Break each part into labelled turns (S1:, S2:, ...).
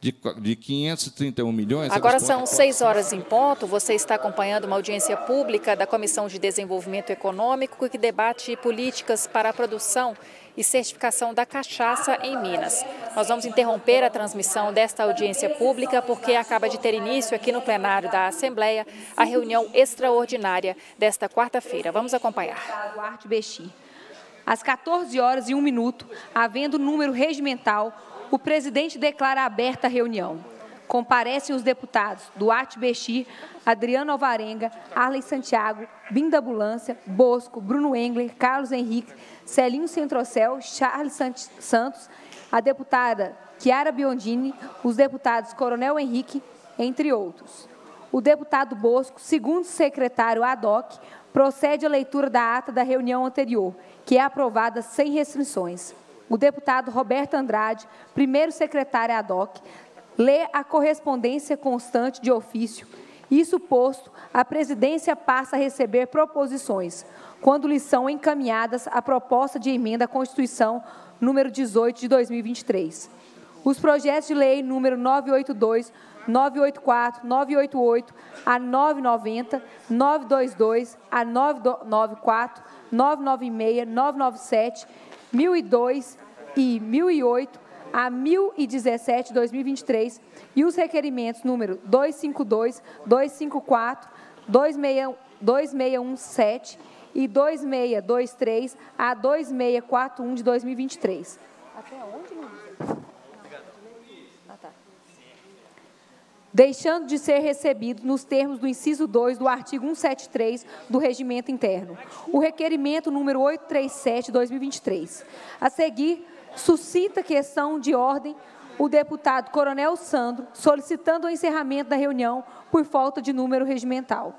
S1: de, de 531 milhões.
S2: Agora são seis horas em ponto. Você está acompanhando uma audiência pública da Comissão de Desenvolvimento Econômico que debate políticas para a produção e certificação da cachaça em Minas. Nós vamos interromper a transmissão desta audiência pública porque acaba de ter início aqui no plenário da Assembleia a reunião extraordinária desta quarta-feira. Vamos acompanhar.
S3: Duarte Bexi. Às 14 horas e 1 minuto, havendo número regimental, o presidente declara aberta a reunião. Comparecem os deputados Duarte Bexi, Adriano Alvarenga, Arley Santiago, Binda Ambulância, Bosco, Bruno Engler, Carlos Henrique, Celinho Centrocel, Charles Santos, a deputada Chiara Biondini, os deputados Coronel Henrique, entre outros. O deputado Bosco, segundo secretário ad hoc, procede à leitura da ata da reunião anterior, que é aprovada sem restrições. O deputado Roberto Andrade, primeiro secretário ad hoc, lê a correspondência constante de ofício. Isso posto, a presidência passa a receber proposições, quando lhes são encaminhadas a proposta de emenda à Constituição número 18 de 2023. Os projetos de lei número 982, 984, 988, a 990, 922, a 994, 996, 997, 1002 e 1008 a 1017 2023 e os requerimentos número 252, 254, 2617 e 2623 a 2641 de 2023. Até onde, Luísa? Ah, tá. Deixando de ser recebido nos termos do inciso 2 do artigo 173 do Regimento Interno. O requerimento número 837 de 2023. A seguir, suscita questão de ordem o deputado Coronel Sandro, solicitando o encerramento da reunião por falta de número regimental.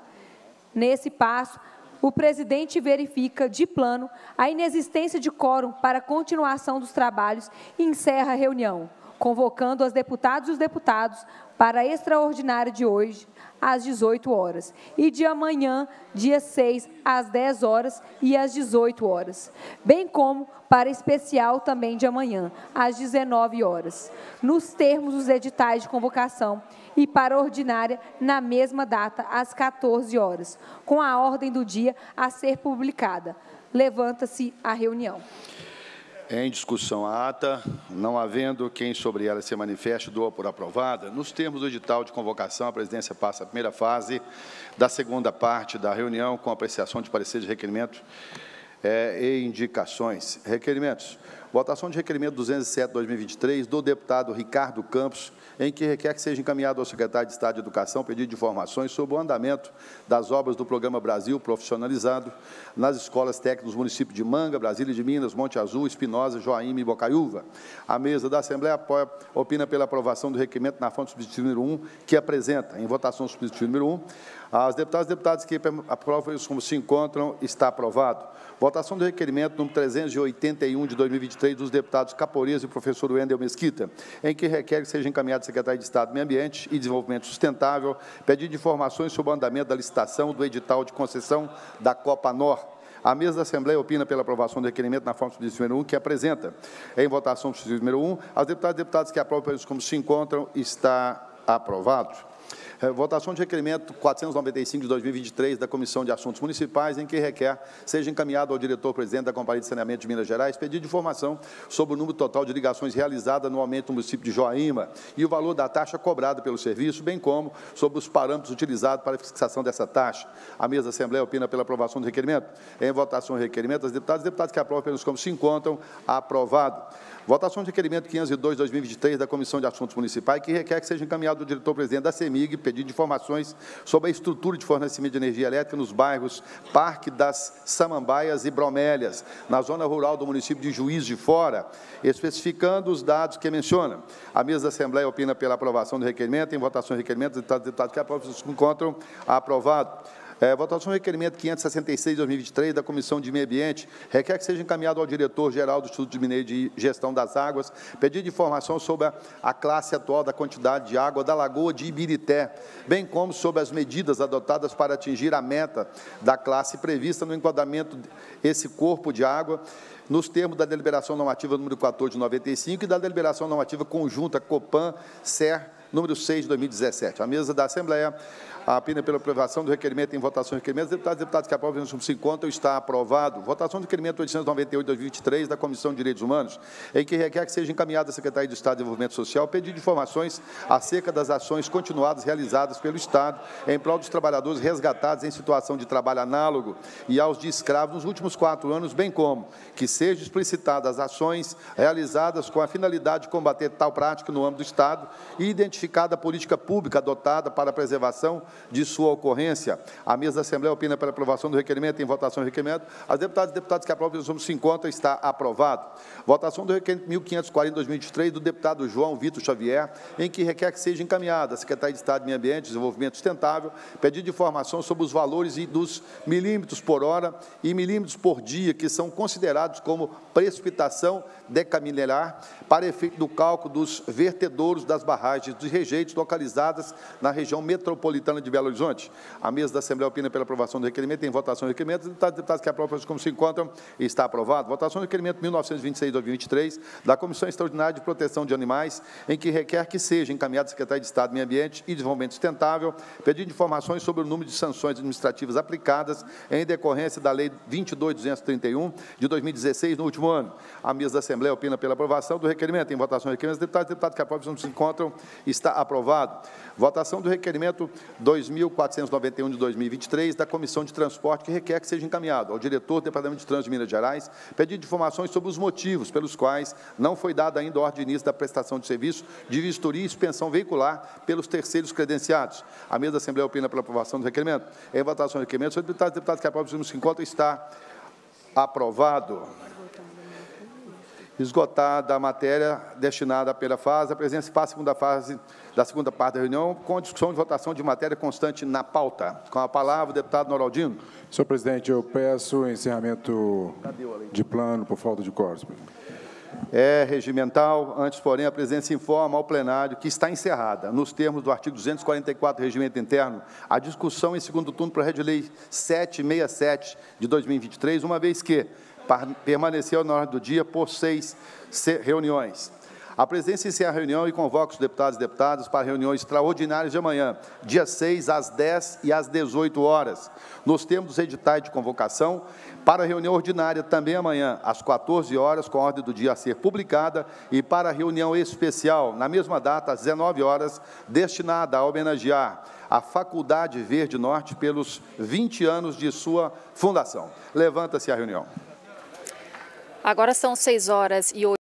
S3: Nesse passo, o presidente verifica, de plano, a inexistência de quórum para continuação dos trabalhos e encerra a reunião, convocando as deputadas e os deputados para a extraordinária de hoje, às 18 horas, e de amanhã, dia 6, às 10 horas e às 18 horas, bem como para especial também de amanhã, às 19 horas, nos termos dos editais de convocação e para ordinária na mesma data, às 14 horas, com a ordem do dia a ser publicada. Levanta-se a reunião.
S4: Em discussão a ata, não havendo quem sobre ela se manifeste, doa por aprovada. Nos termos do edital de convocação, a presidência passa a primeira fase da segunda parte da reunião, com apreciação de parecer de requerimento é, e indicações. Requerimentos. Votação de requerimento 207-2023 do deputado Ricardo Campos, em que requer que seja encaminhado ao secretário de Estado de Educação pedido de informações sobre o andamento das obras do Programa Brasil Profissionalizado nas escolas técnicas dos municípios de Manga, Brasília de Minas, Monte Azul, Espinosa, Joaíma e Bocaiúva. A mesa da Assembleia apoia, opina pela aprovação do requerimento na fonte substitutiva número 1, que apresenta, em votação substitutiva número 1, as deputadas e deputados que aprovam como se encontram, está aprovado. Votação do requerimento número 381 de 2023 dos deputados Caporias e professor Wendel Mesquita, em que requer que seja encaminhado ao secretário de Estado do Meio Ambiente e Desenvolvimento Sustentável pedido de informações sobre o andamento da licitação do edital de concessão da Copa Nor. A mesa da Assembleia opina pela aprovação do requerimento na forma substitutiva número 1, que apresenta, em votação substitutiva número 1, as deputadas e deputados que aprovam como se encontram, está aprovado. É, votação de requerimento 495 de 2023 da Comissão de Assuntos Municipais, em que requer seja encaminhado ao diretor-presidente da Companhia de Saneamento de Minas Gerais pedido de informação sobre o número total de ligações realizadas aumento no município de Joaíma e o valor da taxa cobrada pelo serviço, bem como sobre os parâmetros utilizados para a fixação dessa taxa. A mesa da Assembleia opina pela aprovação do requerimento. Em votação do requerimento, as deputadas e deputados que aprovam pelos como se encontram, aprovado. Votação de requerimento 502-2023 da Comissão de Assuntos Municipais, que requer que seja encaminhado ao diretor-presidente da CEMIG pedido de informações sobre a estrutura de fornecimento de energia elétrica nos bairros Parque das Samambaias e Bromélias, na zona rural do município de Juiz de Fora, especificando os dados que menciona. A mesa da Assembleia opina pela aprovação do requerimento. Em votação de requerimento, os deputados que aprovam se encontram aprovado. É, votação do requerimento 566 de 2023 da Comissão de Meio Ambiente. Requer que seja encaminhado ao diretor-geral do Instituto de Mineiro de Gestão das Águas pedido de informação sobre a, a, classe atual da quantidade de água da Lagoa de Ibirité, bem como sobre as medidas adotadas para atingir a meta da classe prevista no enquadramento desse corpo de água nos termos da deliberação normativa número 14 de 95 e da deliberação normativa conjunta COPAN-SER número 6 de 2017. A mesa da Assembleia a pena pela aprovação do requerimento em votação de requerimentos. Deputados e deputadas que aprovam se encontram, está aprovado. Votação do requerimento 898 de 2023 da Comissão de Direitos Humanos, em que requer que seja encaminhada à Secretaria de Estado de Desenvolvimento Social pedido informações acerca das ações continuadas realizadas pelo Estado em prol dos trabalhadores resgatados em situação de trabalho análogo e aos de escravos nos últimos quatro anos, bem como que sejam explicitadas as ações realizadas com a finalidade de combater tal prática no âmbito do Estado e identificada a política pública adotada para a preservação de sua ocorrência. A mesa da Assembleia opina pela aprovação do requerimento. Em votação do requerimento, as deputadas e deputados que aprovam se encontram está aprovado. Votação do requerimento 1540 2023 do deputado João Vitor Xavier, em que requer que seja encaminhada à Secretaria de Estado de Meio Ambiente e Desenvolvimento Sustentável pedido de informação sobre os valores dos milímetros por hora e milímetros por dia que são considerados como precipitação decaminelar para efeito do cálculo dos vertedouros das barragens de rejeitos localizadas na região metropolitana de Belo Horizonte. A mesa da Assembleia opina pela aprovação do requerimento. Em votação do requerimento, deputados deputadas que aprovam como se encontram, está aprovado. Votação do requerimento 1926-2023 da Comissão Extraordinária de Proteção de Animais, em que requer que seja encaminhado secretário de Estado do Meio Ambiente e Desenvolvimento Sustentável, pedindo informações sobre o número de sanções administrativas aplicadas em decorrência da Lei 22.231 de 2016, no último ano. A mesa da Assembleia opina pela aprovação do requerimento. Em votação do requerimento, deputados e deputadas que aprovam se encontram, está aprovado. Votação do requerimento 2491 de 2023 da Comissão de Transporte, que requer que seja encaminhado ao diretor do Departamento de Trânsito de Minas Gerais, pedido de informações sobre os motivos pelos quais não foi dada ainda ordem de início da prestação de serviço de vistoria e suspensão veicular pelos terceiros credenciados. A mesa da Assembleia opina pela aprovação do requerimento. Em votação do requerimento, senhores deputados e deputadas que aprovam se encontram, está aprovado. Esgotada a matéria destinada à primeira fase, a presença para a segunda fase da segunda parte da reunião, com discussão de votação de matéria constante na pauta. Com a palavra, o deputado Noraldino.
S5: Senhor presidente, eu peço encerramento de plano por falta de quórum.
S4: É regimental, antes, porém, a presidência informa ao plenário que está encerrada, nos termos do artigo 244 do Regimento Interno, a discussão em segundo turno para a Rede Lei 767 de 2023, uma vez que permaneceu na ordem do dia por seis reuniões. A presidência encerra a reunião e convoca os deputados e deputadas para reuniões extraordinárias de amanhã, dia 6, às 10 e às 18 horas. Nos termos dos editais de convocação, para a reunião ordinária também amanhã, às 14 horas, com a ordem do dia a ser publicada, e para a reunião especial, na mesma data, às 19 horas, destinada a homenagear a Faculdade Verde Norte pelos 20 anos de sua fundação. Levanta-se a reunião.
S2: Agora são 6 horas e 8